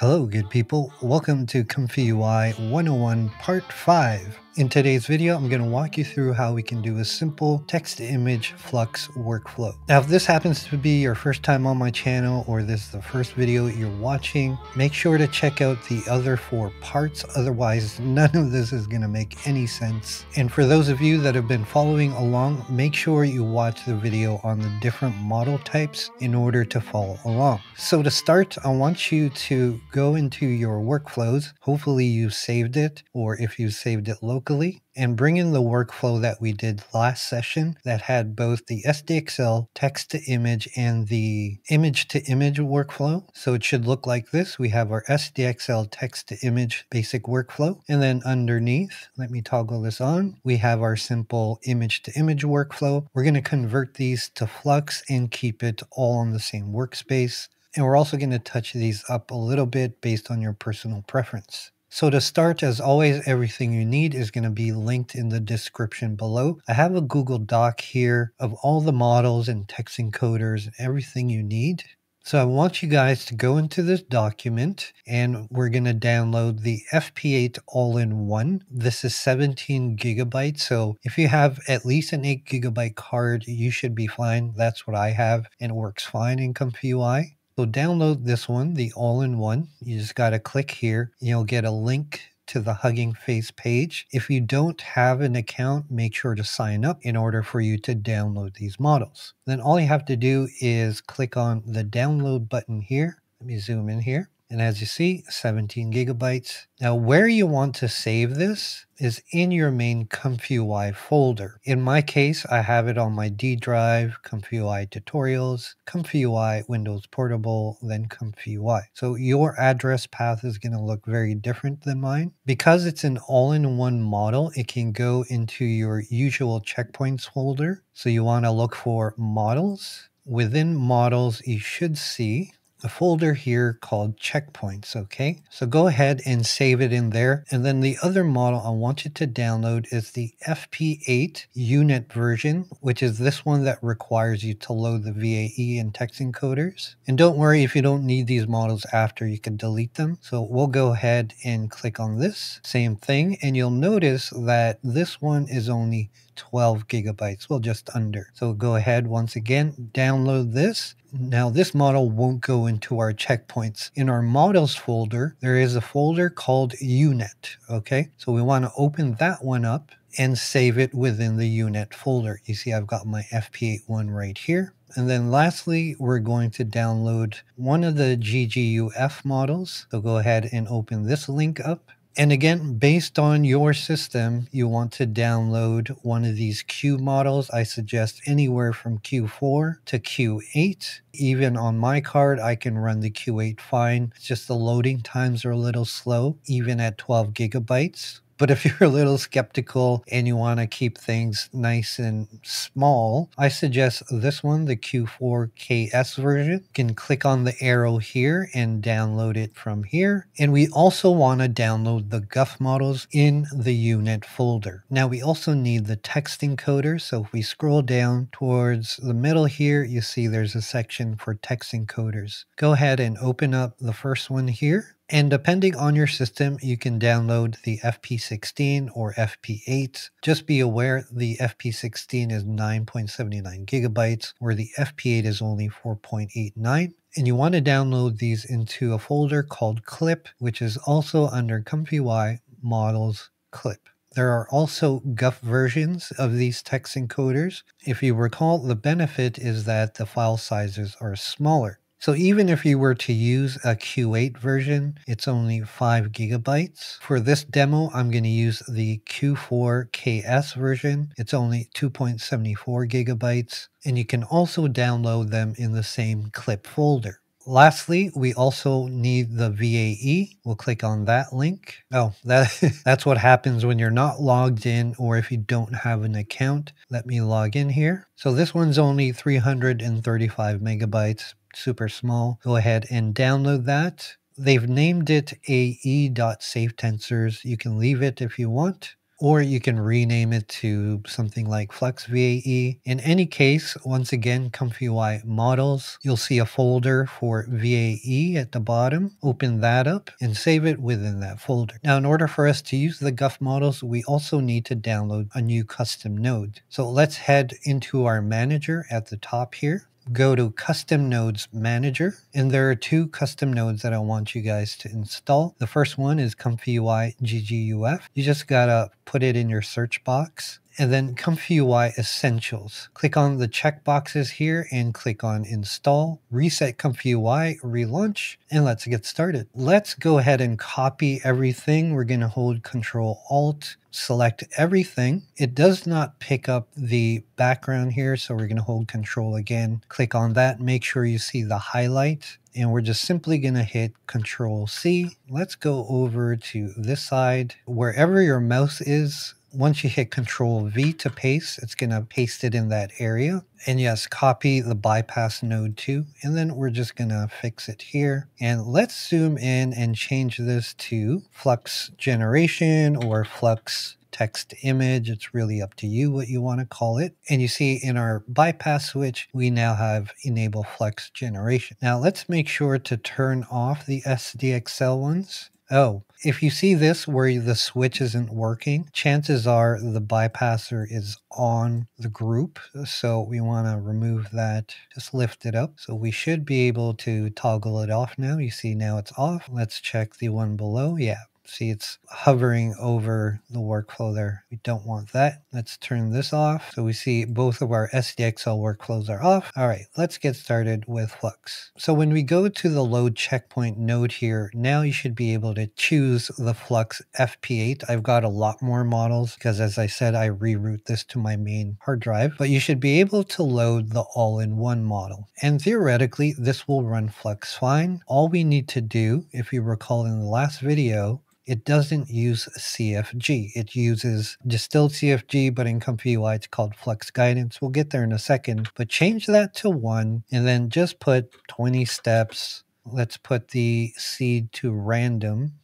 Hello, good people. Welcome to Comfy UI 101 Part 5. In today's video, I'm going to walk you through how we can do a simple text-to-image flux workflow. Now, if this happens to be your first time on my channel or this is the first video you're watching, make sure to check out the other four parts. Otherwise, none of this is going to make any sense. And for those of you that have been following along, make sure you watch the video on the different model types in order to follow along. So to start, I want you to go into your workflows. Hopefully you saved it, or if you saved it locally, locally and bring in the workflow that we did last session that had both the SDXL text to image and the image to image workflow. So it should look like this. We have our SDXL text to image basic workflow. And then underneath, let me toggle this on. We have our simple image to image workflow. We're going to convert these to Flux and keep it all on the same workspace. And we're also going to touch these up a little bit based on your personal preference. So to start, as always, everything you need is going to be linked in the description below. I have a Google Doc here of all the models and text encoders and everything you need. So I want you guys to go into this document and we're going to download the FP8 all-in-one. This is 17 gigabytes. So if you have at least an 8 gigabyte card, you should be fine. That's what I have and it works fine in Comfy UI. So download this one, the all-in-one. You just got to click here. You'll get a link to the Hugging Face page. If you don't have an account, make sure to sign up in order for you to download these models. Then all you have to do is click on the download button here. Let me zoom in here. And as you see, 17 gigabytes. Now, where you want to save this is in your main ComfyUI folder. In my case, I have it on my D drive, ComfyUI tutorials, ComfyUI Windows Portable, then ComfyUI. So your address path is going to look very different than mine. Because it's an all-in-one model, it can go into your usual checkpoints folder. So you want to look for models. Within models, you should see a folder here called checkpoints. Okay, so go ahead and save it in there. And then the other model I want you to download is the FP8 UNet version, which is this one that requires you to load the VAE and text encoders. And don't worry if you don't need these models after, you can delete them. So we'll go ahead and click on this same thing. And you'll notice that this one is only 12 gigabytes, well, just under. So go ahead once again, download this. Now, this model won't go into our checkpoints. In our models folder, there is a folder called UNet. Okay, so we want to open that one up and save it within the UNet folder. You see, I've got my FP8 one right here. And then lastly, we're going to download one of the GGUF models. So go ahead and open this link up and again, based on your system, you want to download one of these Q models. I suggest anywhere from Q4 to Q8. Even on my card, I can run the Q8 fine. It's just the loading times are a little slow, even at 12 gigabytes. But if you're a little skeptical and you want to keep things nice and small, I suggest this one, the Q4KS version. You can click on the arrow here and download it from here. And we also want to download the GGUF models in the UNet folder. Now we also need the text encoder. So if we scroll down towards the middle here, you see there's a section for text encoders. Go ahead and open up the first one here. And depending on your system, you can download the FP16 or FP8. Just be aware the FP16 is 9.79 gigabytes, where the FP8 is only 4.89. And you want to download these into a folder called Clip, which is also under ComfyUI Models Clip. There are also GGUF versions of these text encoders. If you recall, the benefit is that the file sizes are smaller. So even if you were to use a Q8 version, it's only 5 gigabytes. For this demo, I'm going to use the Q4KS version. It's only 2.74 gigabytes, and you can also download them in the same clip folder. Lastly, we also need the VAE. We'll click on that link. Oh, that that's what happens when you're not logged in or if you don't have an account. Let me log in here. So this one's only 335 megabytes, super small. Go ahead and download that. They've named it ae.safetensors. You can leave it if you want. or you can rename it to something like Flux VAE. In any case, once again, ComfyUI models, you'll see a folder for VAE at the bottom. Open that up and save it within that folder. Now, in order for us to use the GGUF models, we also need to download a new custom node. So let's head into our manager at the top here go to custom nodes manager and there are two custom nodes that I want you guys to install. The first one is ComfyUI GGUF. You just gotta put it in your search box and then ComfyUI Essentials. Click on the checkboxes here and click on Install, reset ComfyUI, relaunch, and let's get started. Let's go ahead and copy everything. We're going to hold Control Alt, select everything. It does not pick up the background here, so we're going to hold Control again. Click on that, make sure you see the highlight and we're just simply going to hit control C. Let's go over to this side. Wherever your mouse is, once you hit Control V to paste, it's going to paste it in that area. And yes, copy the bypass node too. And then we're just going to fix it here. And let's zoom in and change this to flux generation or flux text image. It's really up to you what you want to call it. And you see in our bypass switch, we now have enable flux generation. Now let's make sure to turn off the SDXL ones Oh, if you see this where the switch isn't working, chances are the bypasser is on the group. Uh, so we want to remove that, just lift it up. So we should be able to toggle it off now. You see now it's off. Let's check the one below. Yeah, See, it's hovering over the workflow there. We don't want that. Let's turn this off. So we see both of our SDXL workflows are off. All right, let's get started with Flux. So when we go to the load checkpoint node here, now you should be able to choose the Flux FP8. I've got a lot more models because as I said, I reroute this to my main hard drive, but you should be able to load the all-in-one model. And theoretically, this will run Flux fine. All we need to do, if you recall in the last video, it doesn't use CFG. It uses distilled CFG, but in ComfyUI it's called Flux Guidance. We'll get there in a second, but change that to one and then just put 20 steps. Let's put the seed to random.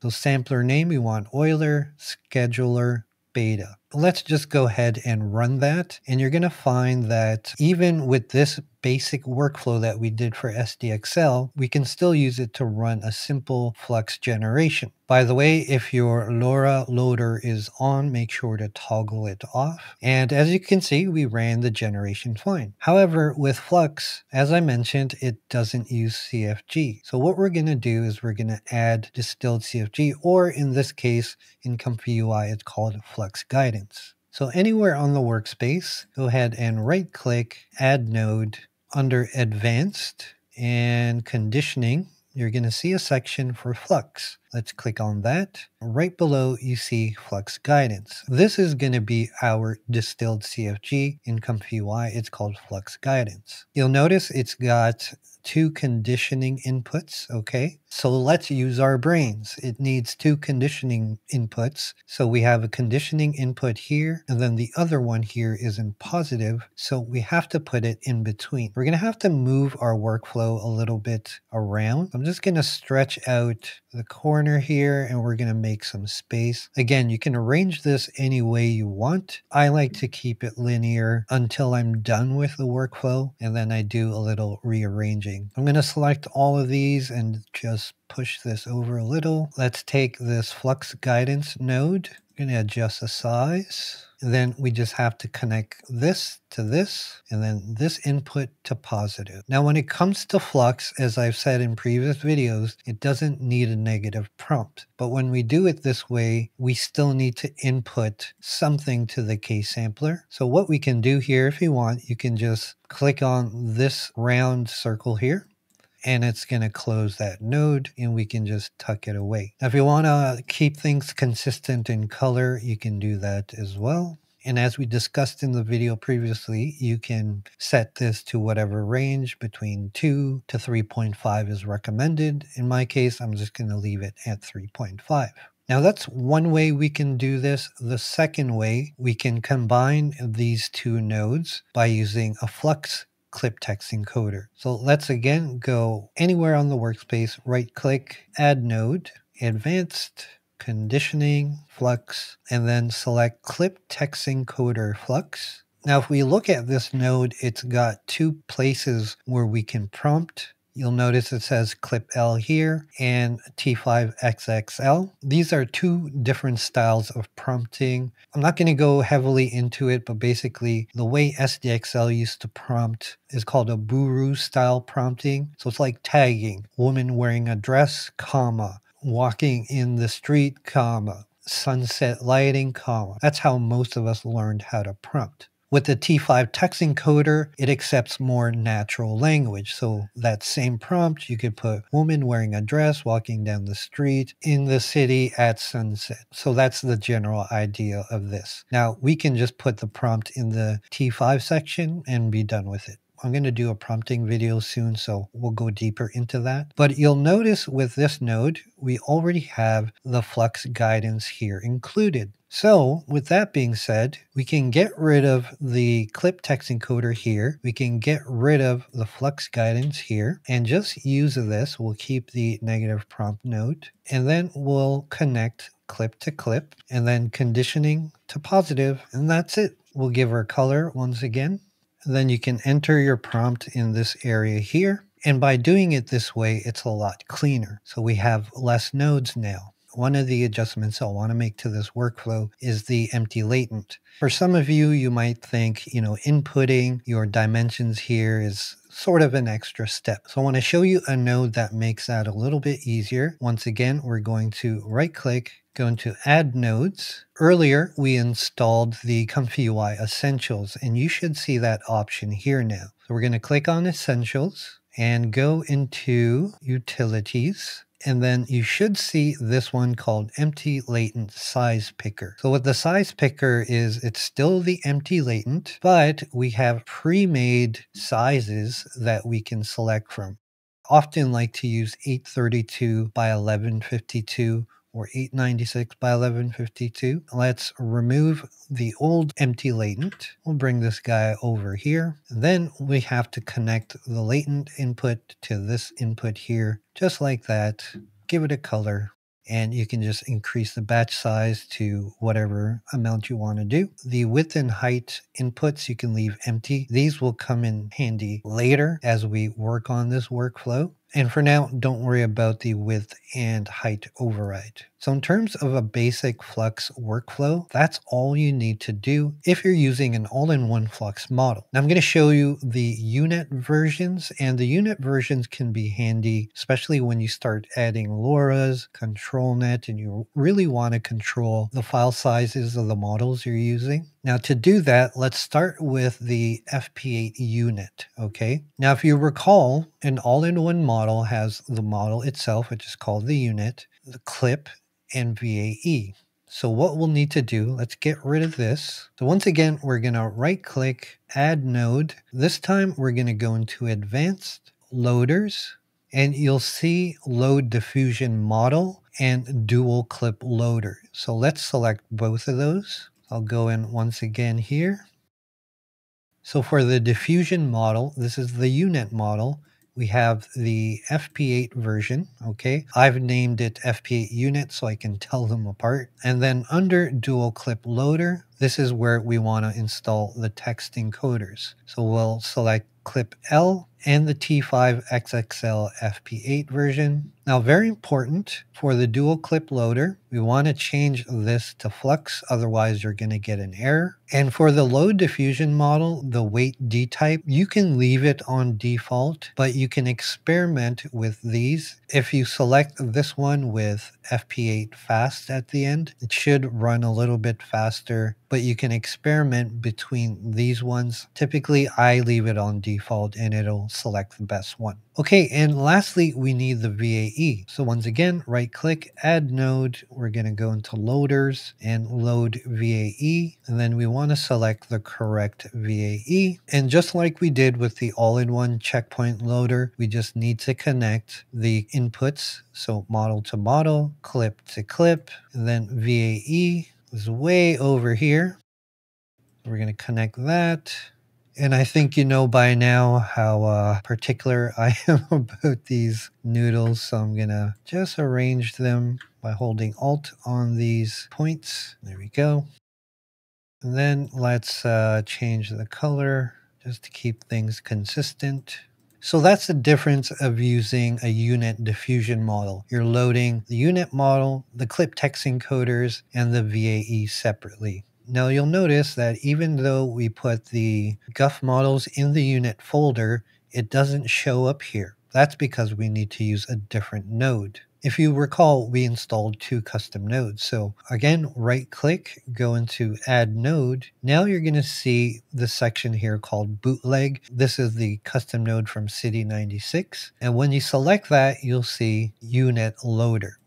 So sampler name, we want Euler, scheduler, beta. Let's just go ahead and run that. And you're going to find that even with this basic workflow that we did for SDXL, we can still use it to run a simple flux generation. By the way, if your LoRa loader is on, make sure to toggle it off. And as you can see, we ran the generation fine. However, with Flux, as I mentioned, it doesn't use CFG. So what we're going to do is we're going to add distilled CFG, or in this case, in ComfyUI, it's called Flux Guidance. So anywhere on the workspace, go ahead and right click, add node under advanced and conditioning you're going to see a section for Flux. Let's click on that. Right below, you see Flux Guidance. This is going to be our distilled CFG in ComfyUI. It's called Flux Guidance. You'll notice it's got two conditioning inputs, okay? So let's use our brains. It needs two conditioning inputs. So we have a conditioning input here, and then the other one here is in positive. So we have to put it in between. We're going to have to move our workflow a little bit around. I'm just going to stretch out the corner here, and we're going to make some space. Again, you can arrange this any way you want. I like to keep it linear until I'm done with the workflow, and then I do a little rearranging. I'm going to select all of these and just push this over a little. Let's take this flux guidance node. I'm going to adjust the size. Then we just have to connect this to this and then this input to positive. Now, when it comes to flux, as I've said in previous videos, it doesn't need a negative prompt. But when we do it this way, we still need to input something to the KSampler. So what we can do here, if you want, you can just click on this round circle here and it's going to close that node and we can just tuck it away. Now, if you want to keep things consistent in color, you can do that as well. And as we discussed in the video previously, you can set this to whatever range between 2 to 3.5 is recommended. In my case, I'm just going to leave it at 3.5. Now that's one way we can do this. The second way, we can combine these two nodes by using a flux clip text encoder. So let's again go anywhere on the workspace, right click, add node, advanced, conditioning, flux, and then select clip text encoder flux. Now, if we look at this node, it's got two places where we can prompt You'll notice it says clip L here and T5XXL. These are two different styles of prompting. I'm not going to go heavily into it, but basically the way SDXL used to prompt is called a Booru style prompting. So it's like tagging, woman wearing a dress, comma, walking in the street, comma, sunset lighting, comma. That's how most of us learned how to prompt. With the T5 text encoder, it accepts more natural language. So that same prompt, you could put woman wearing a dress walking down the street in the city at sunset. So that's the general idea of this. Now we can just put the prompt in the T5 section and be done with it. I'm going to do a prompting video soon, so we'll go deeper into that. But you'll notice with this node, we already have the Flux guidance here included. So with that being said, we can get rid of the clip text encoder here. We can get rid of the flux guidance here and just use this. We'll keep the negative prompt node and then we'll connect clip to clip and then conditioning to positive and that's it. We'll give her color once again then you can enter your prompt in this area here. And by doing it this way, it's a lot cleaner. So we have less nodes now. One of the adjustments I'll want to make to this workflow is the empty latent. For some of you, you might think, you know, inputting your dimensions here is sort of an extra step. So I want to show you a node that makes that a little bit easier. Once again, we're going to right click, go into add nodes. Earlier, we installed the Comfy UI Essentials, and you should see that option here now. So we're going to click on Essentials and go into Utilities and then you should see this one called empty latent size picker. So what the size picker is, it's still the empty latent, but we have pre-made sizes that we can select from. Often like to use 832 by 1152 or 896 by 1152. Let's remove the old empty latent. We'll bring this guy over here. Then we have to connect the latent input to this input here, just like that. Give it a color and you can just increase the batch size to whatever amount you want to do. The width and height inputs you can leave empty. These will come in handy later as we work on this workflow. And for now, don't worry about the width and height override. So in terms of a basic Flux workflow, that's all you need to do if you're using an all-in-one Flux model. Now I'm going to show you the UNet versions and the UNet versions can be handy, especially when you start adding LoRa's, ControlNet, and you really want to control the file sizes of the models you're using. Now to do that, let's start with the FP8 UNet, okay? Now if you recall, an all-in-one model has the model itself, which is called the UNet, the clip, and VAE. So what we'll need to do, let's get rid of this. So once again, we're going to right click, add node. This time we're going to go into advanced loaders and you'll see load diffusion model and dual clip loader. So let's select both of those. I'll go in once again here. So for the diffusion model, this is the UNet model we have the FP8 version. Okay. I've named it FP8 UNet so I can tell them apart. And then under dual clip loader, this is where we want to install the text encoders. So we'll select clip L and the T5XXL FP8 version. Now, very important for the dual clip loader, we want to change this to flux, otherwise you're going to get an error. And for the load diffusion model, the weight D type, you can leave it on default, but you can experiment with these. If you select this one with FP8 fast at the end, it should run a little bit faster, but you can experiment between these ones. Typically, I leave it on default and it'll select the best one. Okay, and lastly, we need the VAE. So once again, right click, add node. We're going to go into loaders and load VAE. And then we want to select the correct VAE. And just like we did with the all-in-one checkpoint loader, we just need to connect the inputs. So model to model, clip to clip, and then VAE is way over here. We're going to connect that And I think you know by now how uh, particular I am about these noodles. So I'm going to just arrange them by holding Alt on these points. There we go. And then let's uh, change the color just to keep things consistent. So that's the difference of using a UNet diffusion model. You're loading the U-Net model, the clip text encoders, and the VAE separately. Now you'll notice that even though we put the GGUF models in the U-Net folder, it doesn't show up here. That's because we need to use a different node. If you recall, we installed two custom nodes. So again, right click, go into add node. Now you're going to see the section here called bootleg. This is the custom node from city96. And when you select that, you'll see U-Net loader.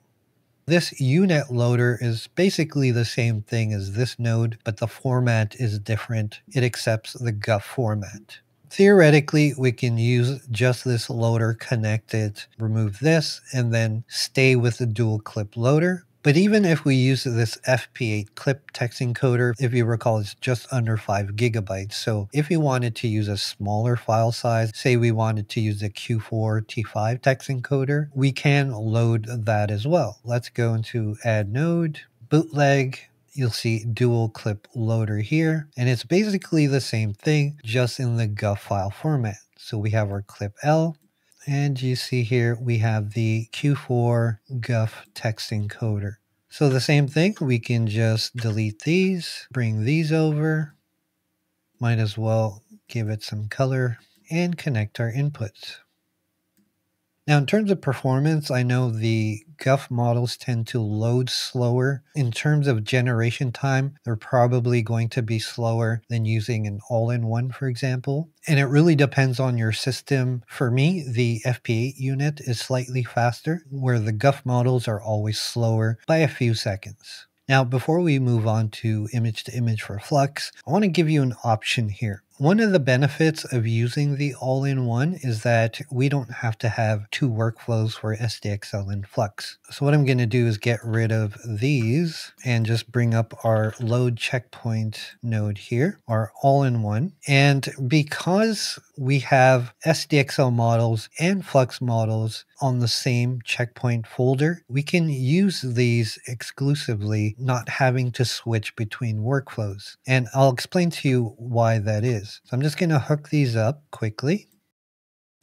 This U-Net loader is basically the same thing as this node, but the format is different. It accepts the GGUF format. Theoretically, we can use just this loader connected, remove this, and then stay with the dual clip loader. But even if we use this FP8 clip text encoder, if you recall, it's just under 5 gigabytes. So if we wanted to use a smaller file size, say we wanted to use a Q4 T5 text encoder, we can load that as well. Let's go into add node, bootleg, you'll see dual clip loader here. And it's basically the same thing, just in the GGUF file format. So we have our clip L, and you see here we have the Q4 GGUF text encoder. So the same thing, we can just delete these, bring these over. Might as well give it some color and connect our inputs. Now, in terms of performance, I know the GGUF models tend to load slower. In terms of generation time, they're probably going to be slower than using an all in one, for example. And it really depends on your system. For me, the FP8 U-Net is slightly faster, where the GGUF models are always slower by a few seconds. Now, before we move on to image to image for Flux, I want to give you an option here. One of the benefits of using the all-in-one is that we don't have to have two workflows for SDXL and Flux. So what I'm going to do is get rid of these and just bring up our load checkpoint node here, our all-in-one. And because we have SDXL models and Flux models on the same checkpoint folder, we can use these exclusively, not having to switch between workflows. And I'll explain to you why that is is. So I'm just going to hook these up quickly.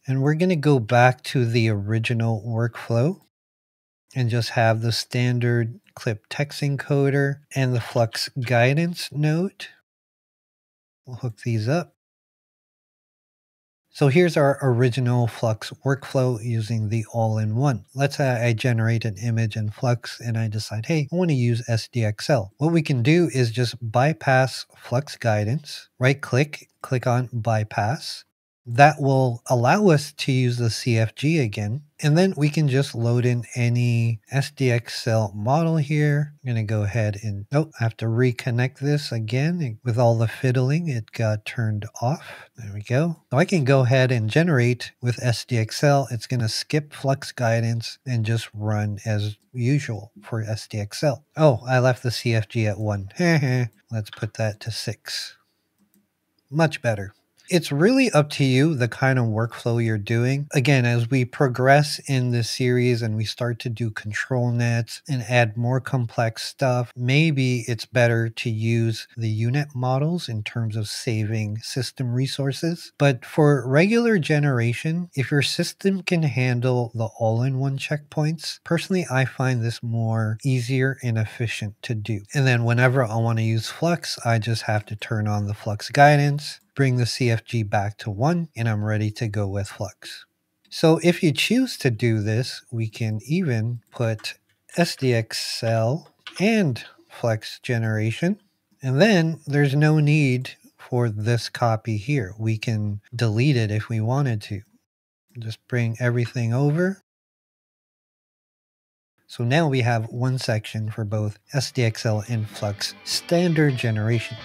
And we're going to go back to the original workflow and just have the standard clip text encoder and the flux guidance node. We'll hook these up. So here's our original Flux workflow using the all-in-one. Let's say I generate an image in Flux and I decide, hey, I want to use SDXL. What we can do is just bypass Flux guidance, right click, click on bypass, that will allow us to use the CFG again. And then we can just load in any SDXL model here. I'm going to go ahead and, oh, I have to reconnect this again. With all the fiddling, it got turned off. There we go. So I can go ahead and generate with SDXL. It's going to skip flux guidance and just run as usual for SDXL. Oh, I left the CFG at one. Let's put that to six. Much better it's really up to you the kind of workflow you're doing. Again, as we progress in this series and we start to do control nets and add more complex stuff, maybe it's better to use the U-Net models in terms of saving system resources. But for regular generation, if your system can handle the all-in-one checkpoints, personally, I find this more easier and efficient to do. And then whenever I want to use Flux, I just have to turn on the Flux guidance bring the CFG back to 1, and I'm ready to go with Flux. So if you choose to do this, we can even put SDXL and Flux generation, and then there's no need for this copy here. We can delete it if we wanted to. Just bring everything over. So now we have one section for both SDXL and Flux standard generation.